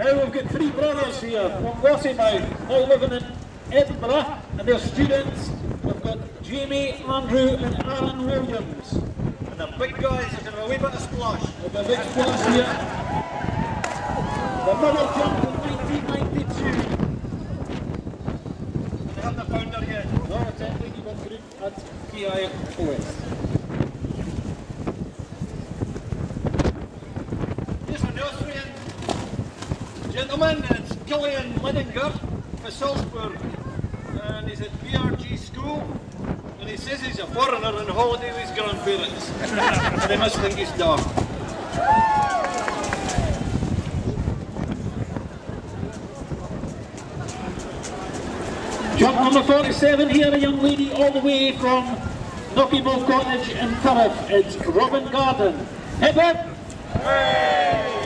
now we've got three brothers here from Lossiemouth, all living in Edinburgh, and they're students. We've got Jamie, Andrew, and Aaron Williams. And the big guys are going a wee bit of splash. Got a big splash here. The medal jump in 1992. They haven't found her yet. No, it's Ladybird Group at KIOS. Gentleman, it's Gillian Lidinger for Salzburg. And he's at VRG school. And he says he's a foreigner on holiday with his grandparents. and they must think he's dark. Jump number 47 here, a young lady all the way from Knockyball Cottage in Turriff. It's Robin Garden. Hip hip!